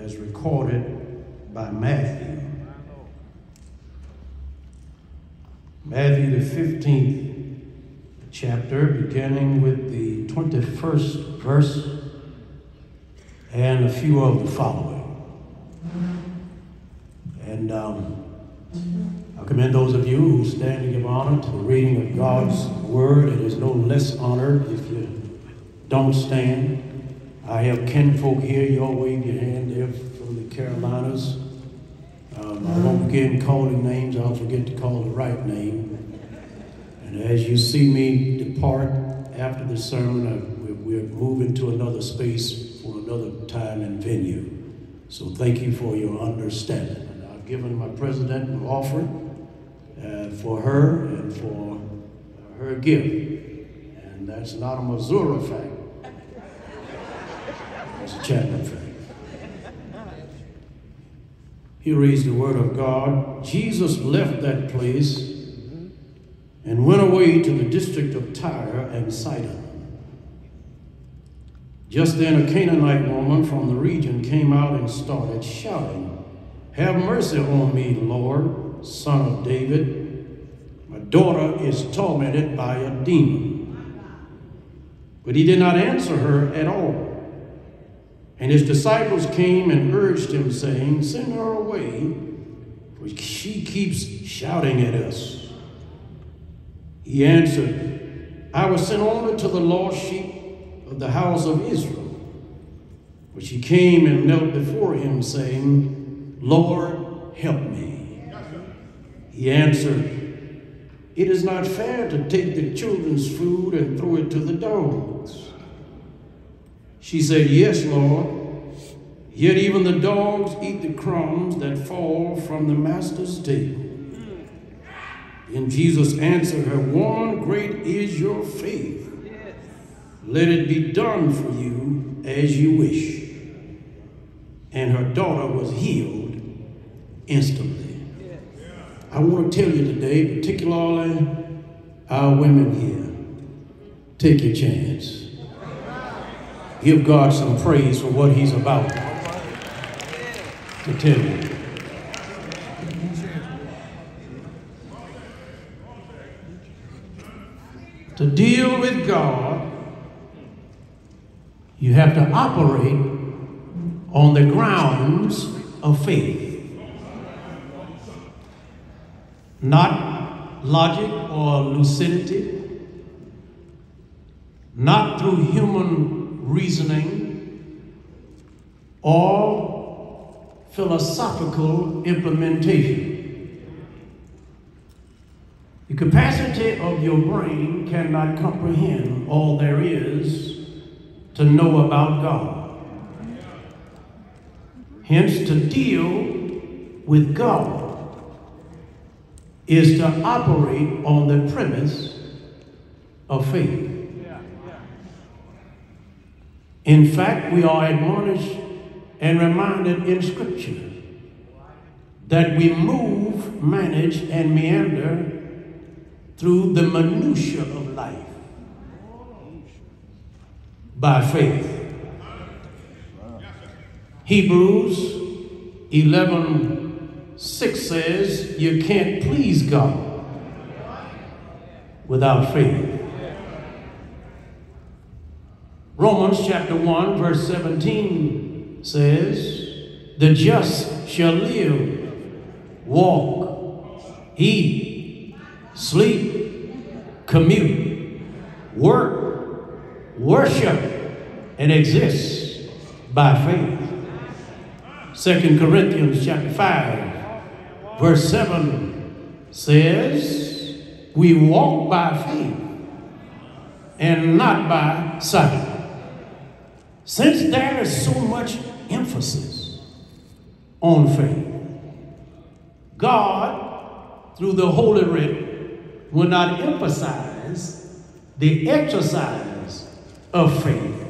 as recorded by Matthew. Matthew, the 15th chapter, beginning with the 21st verse and a few of the following. And um, I commend those of you who stand to give honor to the reading of God's word. It is no less honored if you don't stand. I have kinfolk here. You all wave your hand there from the Carolinas. Um, I won't begin calling names. I'll forget to call the right name. And as you see me depart after the sermon, I, we're, moving to another space for another time and venue. So thank you for your understanding. And I've given my president an offering uh, for her and for her gift. And that's not a Missouri fact. It's a Chapman fact. He reads the word of God. Jesus left that place and went away to the district of Tyre and Sidon. Just then, a Canaanite woman from the region came out and started shouting, Have mercy on me, Lord, son of David. My daughter is tormented by a demon. But he did not answer her at all. And his disciples came and urged him, saying, Send her away, for she keeps shouting at us. He answered, I was sent only to the lost sheep of the house of Israel. But she came and knelt before him, saying, Lord, help me. He answered, It is not fair to take the children's food and throw it to the dogs. She said, Yes, Lord. Yet even the dogs eat the crumbs that fall from the master's table. And Jesus answered her, One great is your faith. Let it be done for you as you wish. And her daughter was healed instantly. I want to tell you today, particularly our women here, take your chance. Give God some praise for what He's about to tell you. To deal with God, you have to operate on the grounds of faith. Not logic or lucidity, not through human reasoning or philosophical implementation. The capacity of your brain cannot comprehend all there is to know about God. Hence, to deal with God is to operate on the premise of faith. In fact, we are admonished and reminded in Scripture that we move, manage, and meander through the minutia of life by faith. Hebrews 11 6 says, You can't please God without faith. Romans chapter 1, verse 17 says, The just shall live, walk, eat, sleep, commute, work, worship, and exist by faith. Second Corinthians chapter 5, verse 7 says, We walk by faith and not by sight. Since there is so much emphasis on faith, God, through the Holy Writ, will not emphasize the exercise of faith.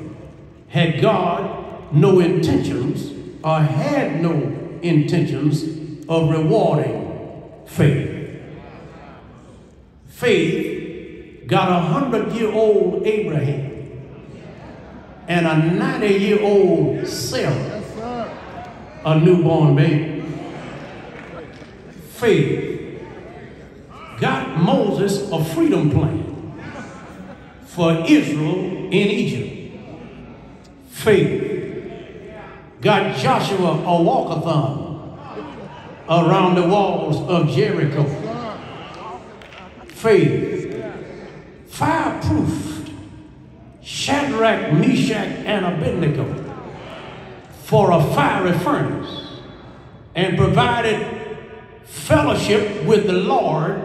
Had God no intentions or had no intentions of rewarding faith. Faith got a hundred year old Abraham and a 90 year old Sarah a newborn baby. Faith got Moses a freedom plan for Israel in Egypt. Faith got Joshua a walkathon around the walls of Jericho. Faith fireproofed Shadrach, Meshach, and Abednego for a fiery furnace and provided fellowship with the Lord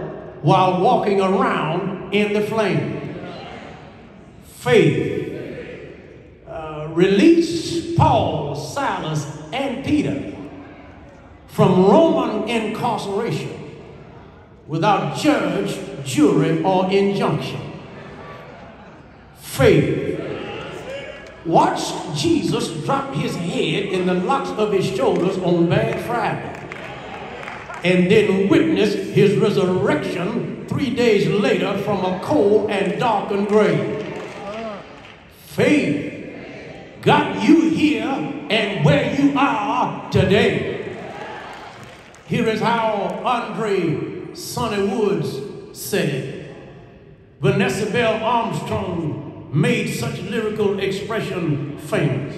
while walking around in the flame. Faith uh, released Paul, Silas, and Peter from Roman incarceration without judge, jury, or injunction. Faith Watch Jesus drop his head in the locks of his shoulders on Bad Friday and then witness his resurrection three days later from a cold and darkened grave. Faith got you here and where you are today. Here is how Andre Sonny Woods said it. Vanessa Bell Armstrong made such lyrical expression famous.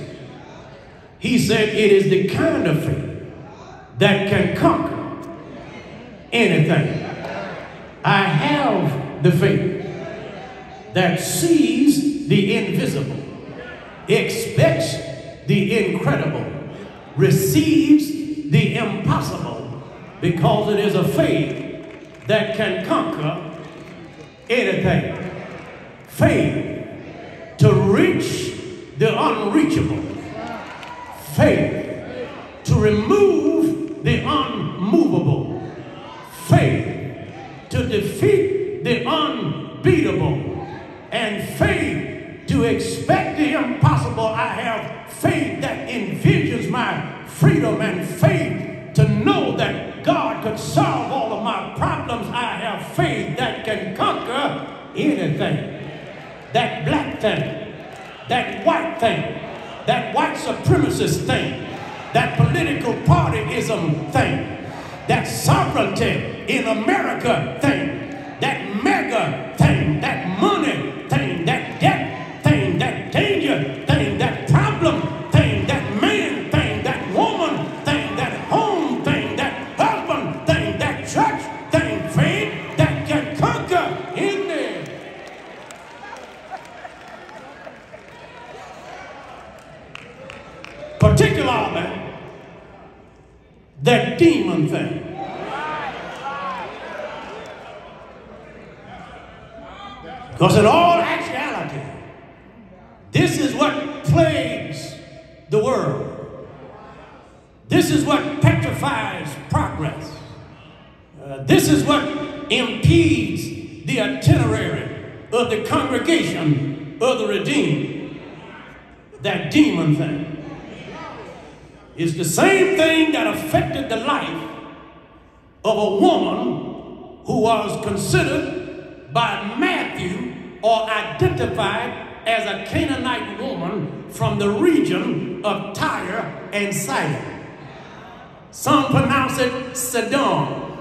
He said, It is the kind of faith that can conquer anything. I have the faith that sees the invisible, expects the incredible, receives the impossible, because it is a faith that can conquer anything. Faith to reach the unreachable. Faith to remove the unmovable. Faith to defeat the unbeatable. And faith to expect the impossible. I have faith that envisions my freedom and faith to know that God could solve all of my problems. I have faith that can conquer anything that black thing, that white thing, that white supremacist thing, that political partyism thing, that sovereignty in America thing, that mega Because in all actuality, this is what plagues the world. This is what petrifies progress. Uh, this is what impedes the itinerary of the congregation of the redeemed. That demon thing. It's the same thing that affected the life of a woman who was considered by Matthew or identified as a Canaanite woman from the region of Tyre and Sidon. Some pronounce it Sidon.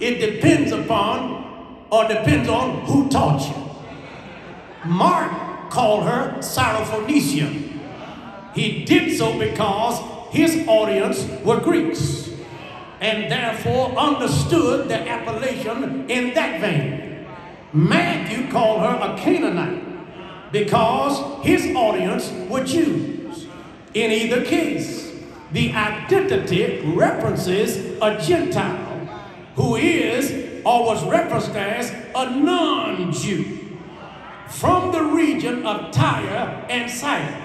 It depends upon or depends on who taught you. Mark called her Syrophoenician. He did so because his audience were Greeks and therefore understood the appellation in that vein. Matthew called her a Canaanite because his audience were Jews. In either case, the identity references a Gentile who is or was referenced as a non Jew from the region of Tyre and Sidon.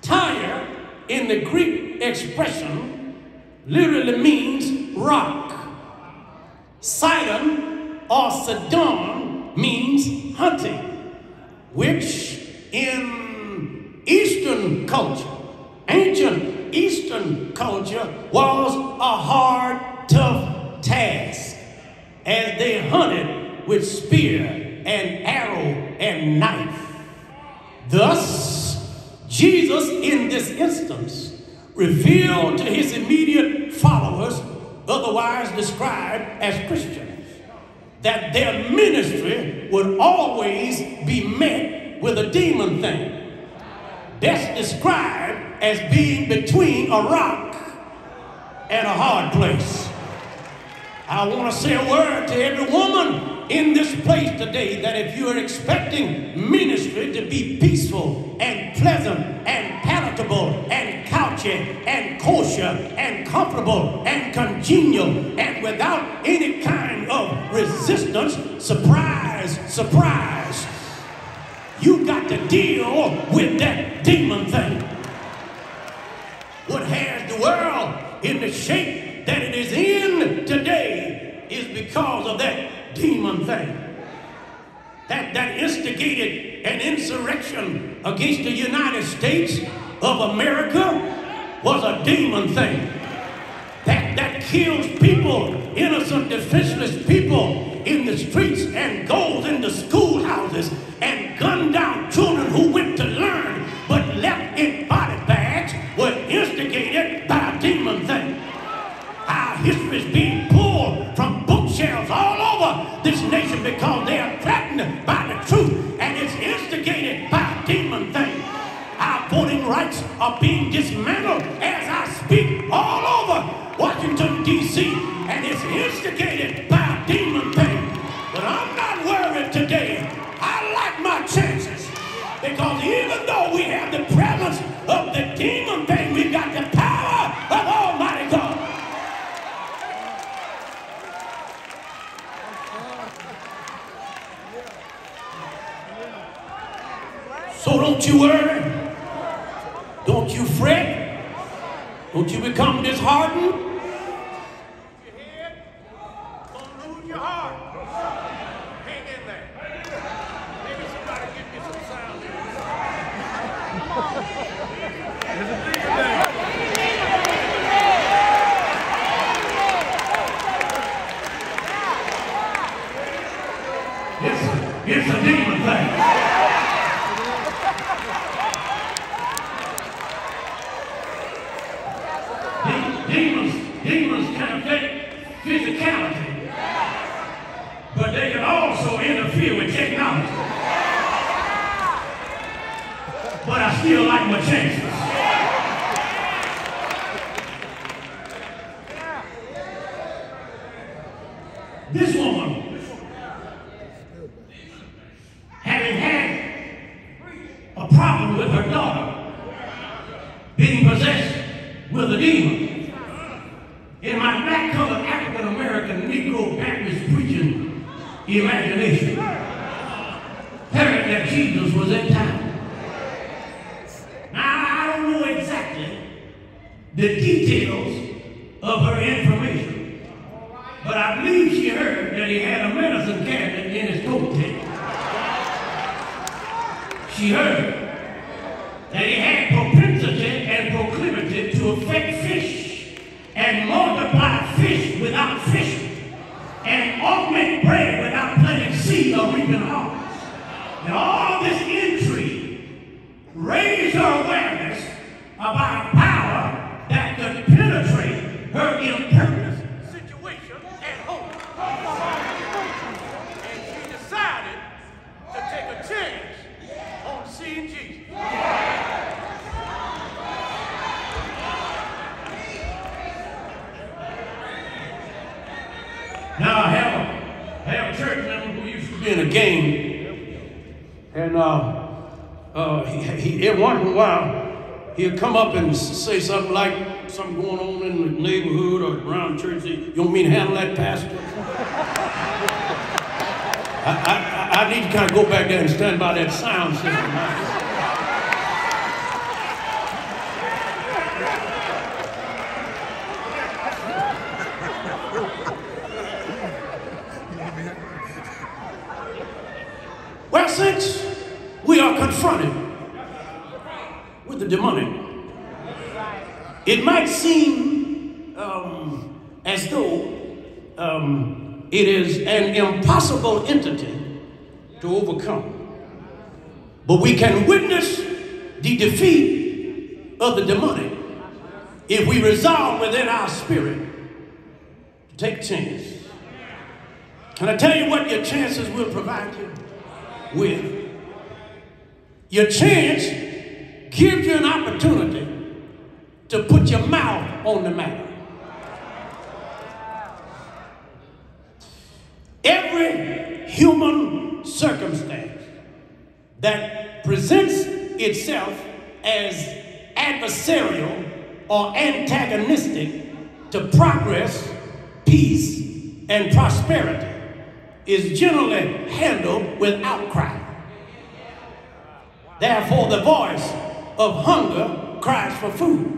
Tyre, in the Greek expression, literally means rock. Sidon or Sidon means hunting, which in Eastern culture, ancient Eastern culture, was a hard, tough task as they hunted with spear and arrow and knife. Thus, Jesus, in this instance, revealed to his immediate followers, otherwise described as Christians, that their ministry would always be met with a demon thing. That's described as being between a rock and a hard place. I want to say a word to every woman in this place today that if you are expecting ministry to be peaceful and pleasant and palatable and couchy and kosher and comfortable and congenial and without any kind of resistance, surprise, surprise, you got to deal with that demon thing. What has the world in the shape that it is in today is because of that demon thing. That, that instigated an insurrection against the United States of America was a demon thing. That, that kills people, innocent, defenseless people in the streets and goes into schoolhouses and gunned down children who went to learn but left in body bags were instigated by a demon thing. Our history is being pulled from bookshelves all over this nation because they are are being dismantled as I speak all over Washington, D.C., and it's instigated by a demon thing. But I'm not worried today. I like my chances because even though we have the presence of the demon thing, we've got the power of Almighty God. So don't you worry. Fret. Don't you become disheartened. Don't lose your heart. Hang in there. Maybe somebody give me some sound. It's, it's a demon thing. De- Demons, demons can affect physicality, but they can also interfere with technology. But I still like my chances. This woman, having had a problem with her daughter being possessed with a demon, in my black colored African American Negro Baptist preaching imagination, heard that Jesus was in town. Now, I don't know exactly the details of her information, but I believe she heard that he had a medicine cabinet in his coat tail. She heard that he had propensity and proclivity to affect fish and multiply fish without fishing and augment bread without planting seed or reaping harvest. And all this intrigue raised her awareness about a power that could penetrate her impervious situation at home. And she decided to take a chance on seeing Jesus. Now I have a, I have a church member who used to be in a game, and uh, uh, he, he, every once in a while he'll come up and say something like something going on in the neighborhood or around church. You want me to handle that, pastor? I, I, I- I need to kind of go back there and stand by that sound system. Well, since we are confronted with the demonic, it might seem um, as though um, it is an impossible entity to overcome. But we can witness the defeat of the demonic if we resolve within our spirit to take chance. Can I tell you what your chances will provide you with? Your chance gives you an opportunity to put your mouth on the matter. Every human circumstance that presents itself as adversarial or antagonistic to progress, peace, and prosperity is generally handled with outcry. Therefore, the voice of hunger cries for food.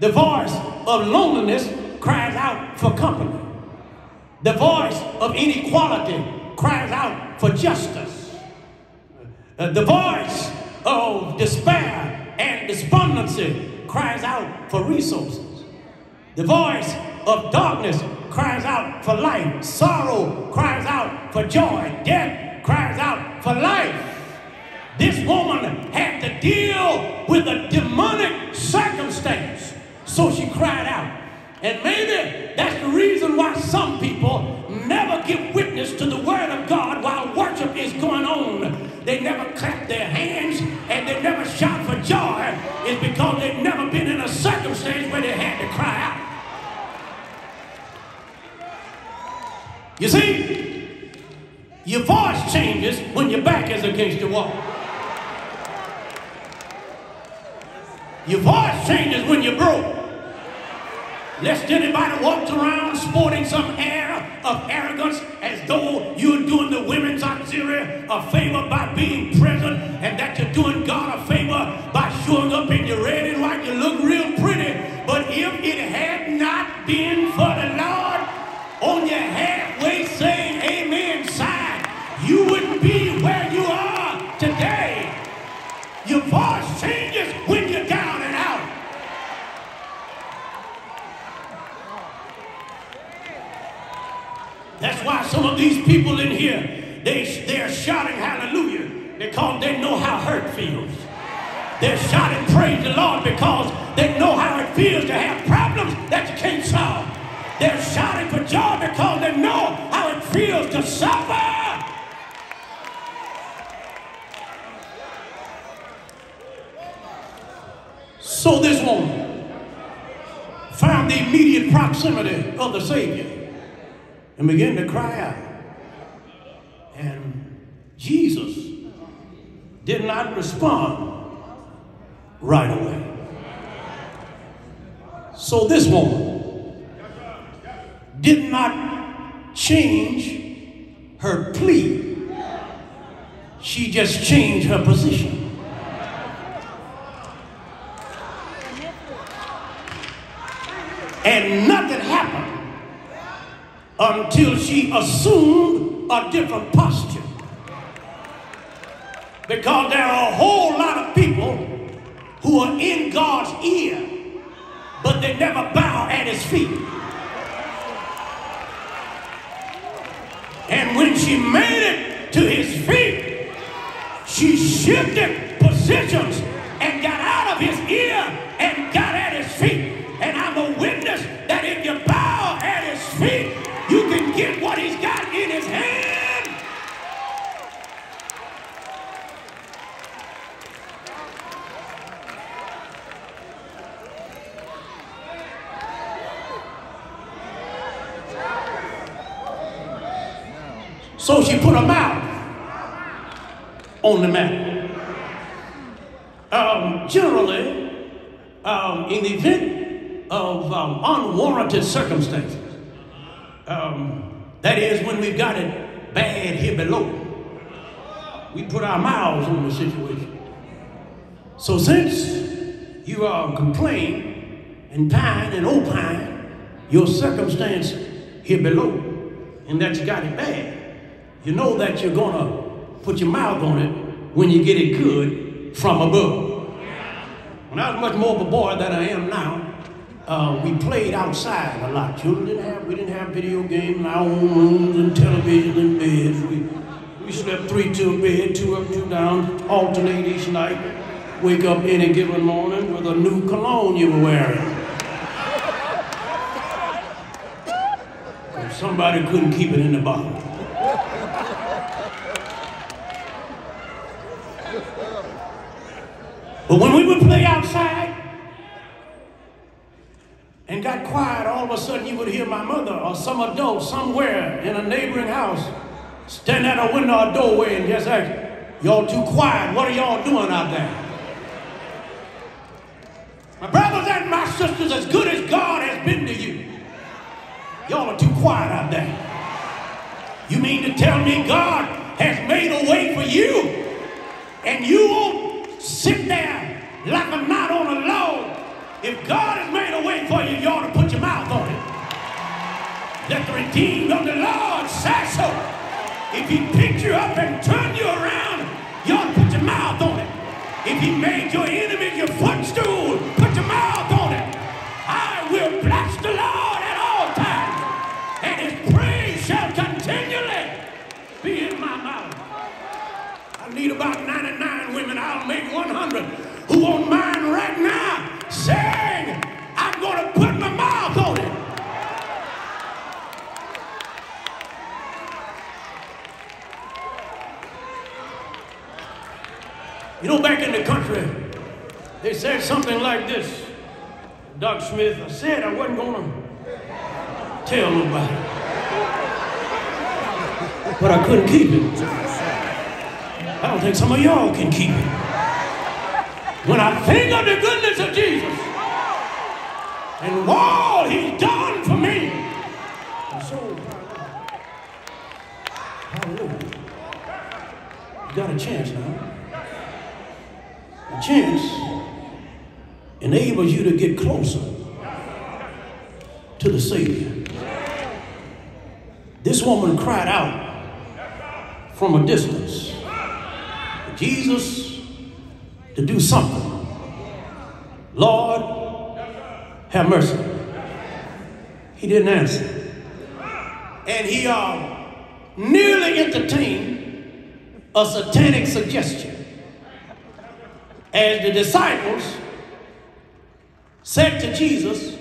The voice of loneliness cries out for company. The voice of inequality cries out for justice. Uh, the voice of despair and despondency cries out for resources. The voice of darkness cries out for life. Sorrow cries out for joy. Death cries out for life. This woman had to deal with a demonic circumstance, so she cried out. And maybe that's the reason why some people never give witness to the word of God while worship is going on. They never clap their hands and they never shout for joy. It's because they've never been in a circumstance where they had to cry out. You see, your voice changes when your back is against the wall. Your voice changes when you're broke. Lest anybody walks around sporting some air of arrogance as though you're doing the women's auxiliary a favor by being present and that you're doing God a favor by showing up in your red and white. You look real pretty. But if it had not been for the That's why some of these people in here, they, they're shouting hallelujah because they know how hurt feels. They're shouting praise the Lord because they know how it feels to have problems that you can't solve. They're shouting for joy because they know how it feels to suffer. So this woman found the immediate proximity of the Savior and began to cry out. And Jesus did not respond right away. So this woman did not change her plea. She just changed her position. And until she assumed a different posture. Because there are a whole lot of people who are in God's ear, but they never bow at his feet. And when she made it to his feet, she shifted positions and got out of his ear on the matter. Um, generally, um, in the event of um, unwarranted circumstances, um, that is when we've got it bad here below, we put our mouths on the situation. So since you are complaining and pine and opine your circumstance here below, and that you got it bad, you know that you're gonna put your mouth on it when you get it good from above. When I was much more of a boy than I am now, uh, we played outside a lot. Children didn't have we didn't have video games in our own rooms and television and beds. We we slept three to a bed, two up, two down, alternate each night. wake up any given morning with a new cologne you were wearing. Somebody couldn't keep it in the bottle. But when we would play outside and got quiet, all of a sudden you would hear my mother or some adult somewhere in a neighboring house stand at a window or doorway and just ask, Y'all too quiet. What are y'all doing out there? My brothers and my sisters, as good as God has been to you, y'all are too quiet out there. You mean to tell me God has made a way for you and you won't sit there like a knot on a log? If God has made a way for you, you ought to put your mouth on it. Let the redeemed of the Lord say so. If he picked you up and turned you around, you ought to put your mouth on it. If he made your enemy your footstool, put your mouth need about 99 women, I'll make 100 who won't mind right now saying, I'm going to put my mouth on it. You know, back in the country, they said something like this. Doc Smith, I said I wasn't going to tell nobody. But I couldn't keep it. Don't think some of y'all can keep it. When I think of the goodness of Jesus and all he's done for me, I'm so hallelujah. You got a chance now A chance enables you to get closer to the Savior. This woman cried out from a distance Jesus to do something. Lord, have mercy. He didn't answer. And he uh, nearly entertained a satanic suggestion as the disciples said to Jesus,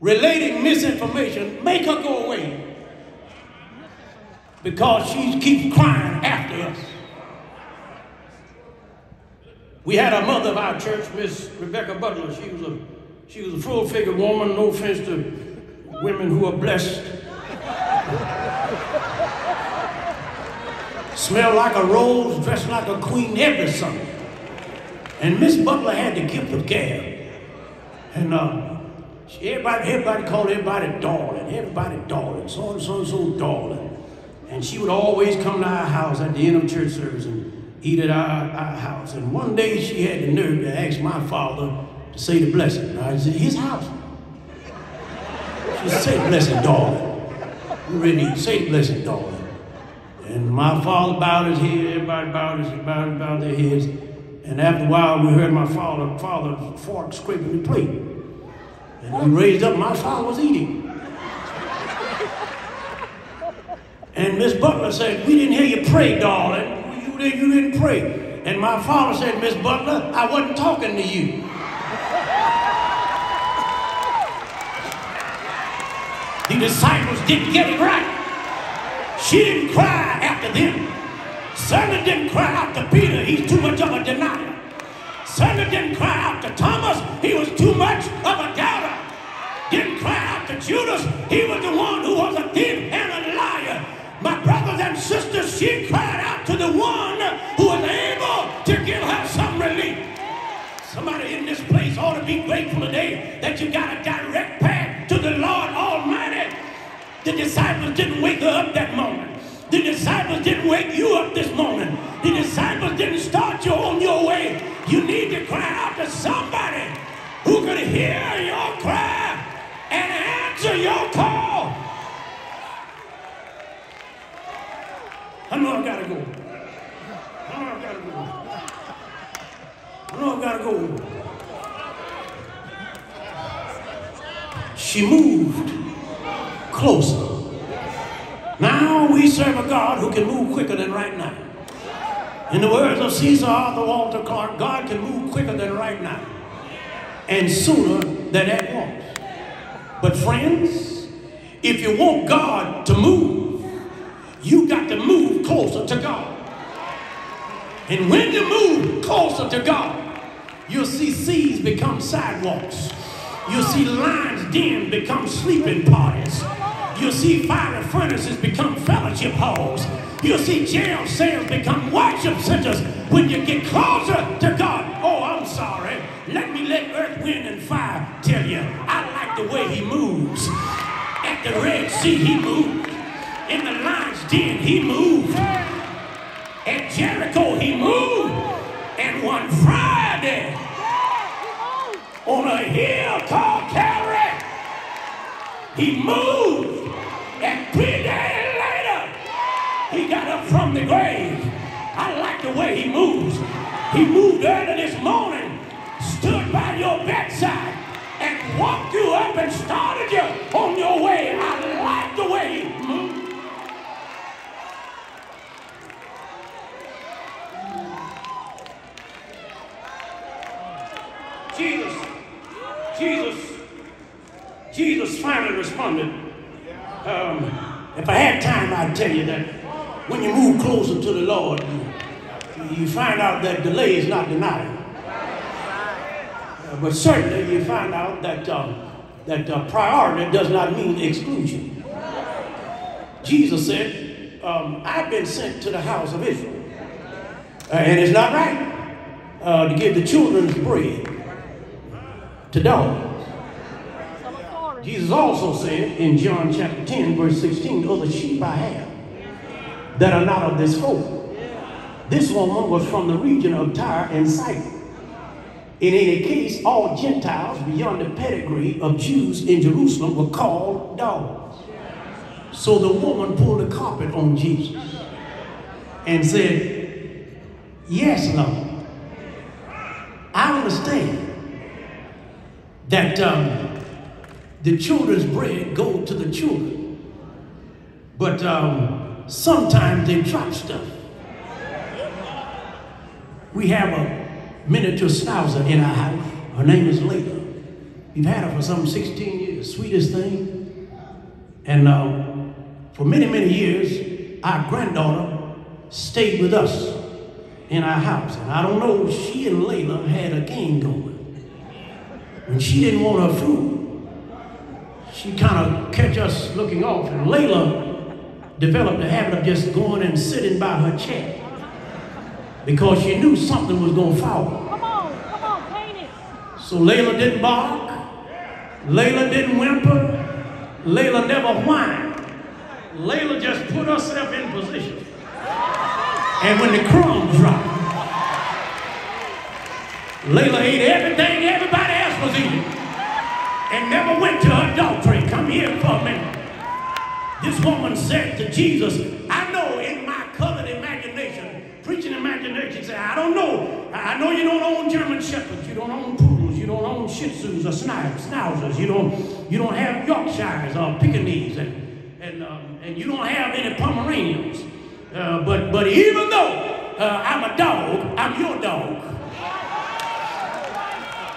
relating misinformation, make her go away because she keeps crying after us. We had a mother of our church, Miss Rebecca Butler. She was a she was a full-figured woman. No offense to women who are blessed. Smell like a rose, dressed like a queen every Sunday. And Miss Butler had the gift of gab. And uh, she, everybody, everybody called everybody darling, everybody darling, so and so and so darling. And she would always come to our house at the end of church service and eat at our, our house. And one day she had the nerve to ask my father to say the blessing. I said, his house. She said, blessing, darling. You really say the blessing, darling. And my father bowed his head, everybody bowed, his, bowed, bowed their heads. And after a while, we heard my father, father's fork scraping the plate. And we raised up, my father was eating. And Miss Butler said, We didn't hear you pray, darling. You, you didn't pray. And my father said, Miss Butler, I wasn't talking to you. The disciples didn't get it right. She didn't cry after them. Certainly didn't cry out to Peter, he's too much of a denier. Certainly didn't cry out to Thomas, he was too much of a doubter. Didn't cry out to Judas, he was the one who was a thief and a liar. My brothers and sisters, she cried out to the one who was able to give her some relief. Somebody in this place ought to be grateful today that you got a direct path to the Lord Almighty. The disciples didn't wake her up that morning. The disciples didn't wake you up this morning. The disciples didn't start you on your way. You need to cry out to somebody who can hear your cry and answer your call. I know I gotta go. I know I gotta go. I know I gotta go. She moved closer. Now we serve a God who can move quicker than right now. In the words of Caesar Arthur Walter Clark, God can move quicker than right now and sooner than at once. But friends, if you want God to move, you got to move closer to God. And when you move closer to God, you'll see seas become sidewalks. You'll see lines den become sleeping parties. You'll see fiery furnaces become fellowship halls. You'll see jail cells become worship centers when you get closer to God. Oh, I'm sorry. Let me let earth, wind, and fire tell you, I like the way he moves. At the Red Sea, he moved. In the lion's den, he moved. At Jericho, he moved. And one Friday, on a hill called Calvary, he moved. And three days later, he got up from the grave. I like the way he moves. He moved early this morning, stood by your bedside, and walked you up and started you on your way. I like the way he moved. Jesus, Jesus, Jesus finally responded. Um, if I had time, I'd tell you that when you move closer to the Lord, you, you find out that delay is not denial. Uh, but certainly you find out that, uh, that uh, priority does not mean exclusion. Jesus said, um, I've been sent to the house of Israel. Uh, and it's not right uh, to give the children's bread to dogs. Jesus also said in John chapter 10, verse 16, other sheep I have that are not of this fold. This woman was from the region of Tyre and Sidon. In any case, all Gentiles beyond the pedigree of Jews in Jerusalem were called dogs. So the woman pulled the carpet on Jesus and said, Yes, Lord, I understand that um, the children's bread go to the children, but um, sometimes they drop stuff. We have a miniature schnauzer in our house. Her name is Layla. We've had her for some 16 years, sweetest thing. And um, for many, many years, our granddaughter stayed with us in our house. And I don't know, she and Layla had a game going. When she didn't want her food, she kind of catch us looking off. And Layla developed a habit of just going and sitting by her chair because she knew something was going to fall. Come on, come on, paint it. So Layla didn't bark. Layla didn't whimper. Layla never whined. Layla just put herself in position. And when the crumbs dropped, Layla ate everything everybody else was eating and never went to her dog. Here for minute. This woman said to Jesus, I know in my colored imagination, preaching imagination, say, I don't know. I know you don't own German Shepherds, you don't own poodles, you don't own Shih Tzus or Schnauzers, you don't, you don't have Yorkshires or Pekingese, and, and, um, and you don't have any Pomeranians. Uh, but, but even though uh, I'm a dog, I'm your dog.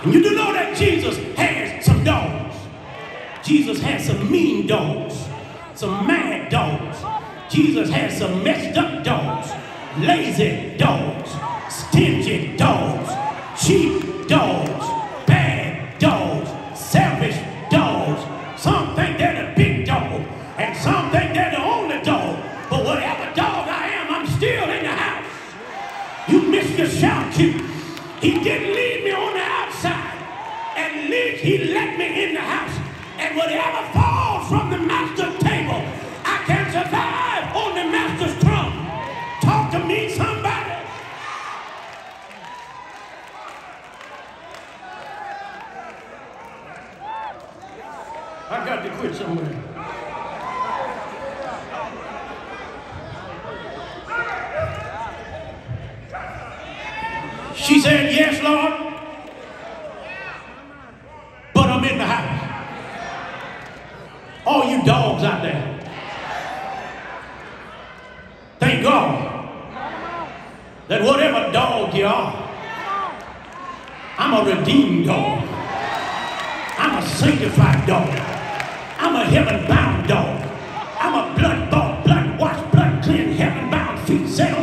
And you do know that Jesus has. Jesus had some mean dogs, some mad dogs. Jesus had some messed up dogs, lazy dogs, stingy dogs, cheap dogs, bad dogs, selfish dogs. Some think they're the big dog, and some think they're the only dog. But whatever dog I am, I'm still in the house. You missed your shout cue. He didn't leave me on the outside. Least he let me in the house. And whatever falls from the master's table, I can survive on the master's throne. Talk to me, somebody. I got to quit somewhere. She said, Yes, Lord. But I'm in the house. All dogs out there. Thank God that whatever dog you are, I'm a redeemed dog. I'm a sanctified dog. I'm a heaven bound dog. I'm a blood bought, blood washed, blood cleansed, heaven bound, feet set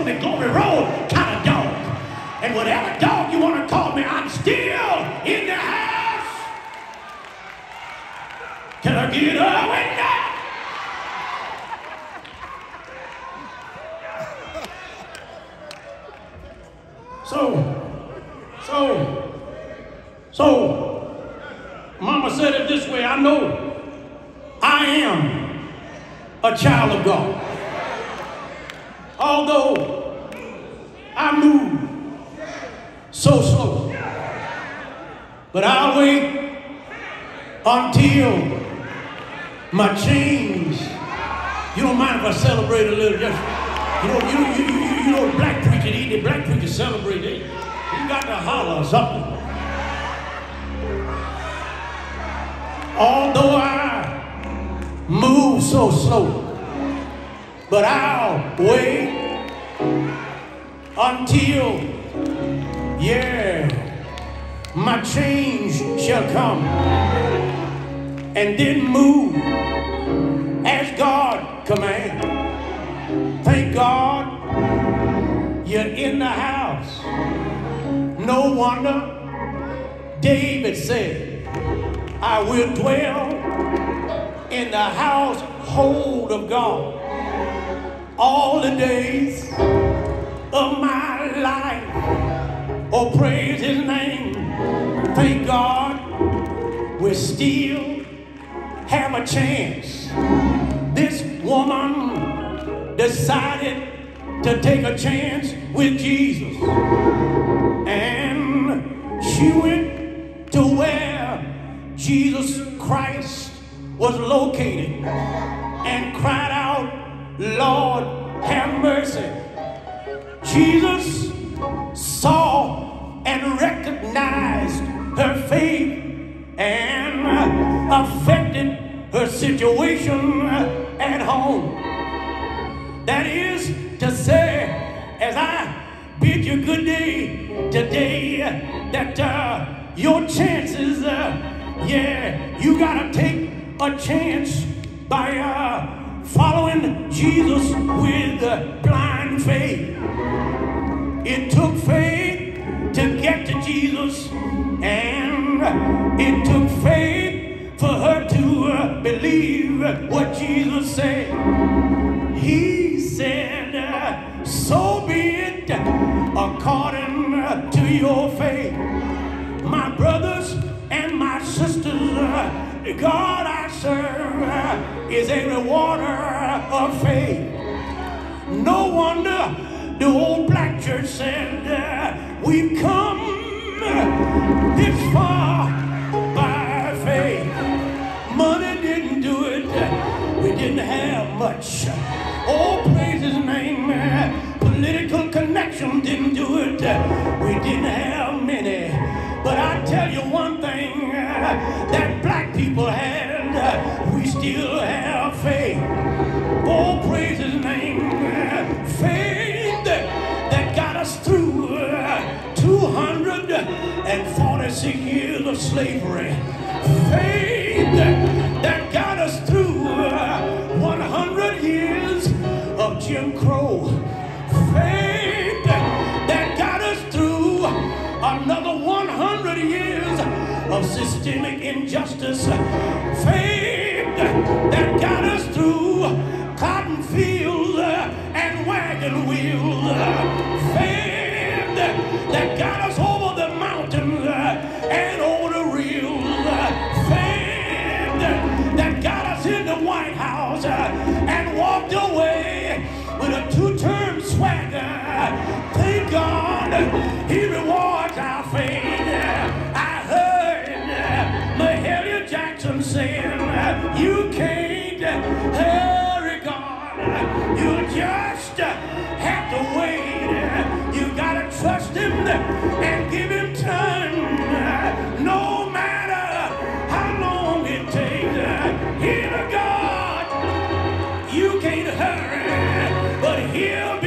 child of God. Although I move so slow, but I'll wait until my change. You don't mind if I celebrate a little? Just, you know, you, you, you, you know, black preacher, the, the black preacher celebrate. Eh? They, you got to holler or something. Although I move so slow, but I'll wait until, yeah, my change shall come and then move as God commands. Thank God you're in the house. No wonder David said, I will dwell in the household of God all the days of my life. Oh, praise his name. Thank God we still have a chance. This woman decided to take a chance with Jesus. And she went to where Jesus Christ was located and cried out, Lord, have mercy. Jesus saw and recognized her faith and affected her situation at home. That is to say, as I bid you good day today, that uh, your chances, uh, yeah, you gotta take a chance by uh, following Jesus with blind faith. It took faith to get to Jesus, and it took faith for her to uh, believe what Jesus said. He said, uh, So be it according to your faith. My brothers and my sisters, uh, God I serve is a rewarder of faith. No wonder the old black church said, We've come this far by faith. Money didn't do it, we didn't have much. Oh, praise his name. Political connection didn't do it, we didn't have many. But I tell you one thing that black people had, we still have faith. Oh, praise his name. Faith that got us through 246 years of slavery. Faith that got us through 100 years of Jim Crow. Systemic injustice. Faith that got us through cotton fields and wagon wheels. Faith that got us hear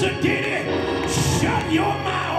Wilson did it. Shut your mouth.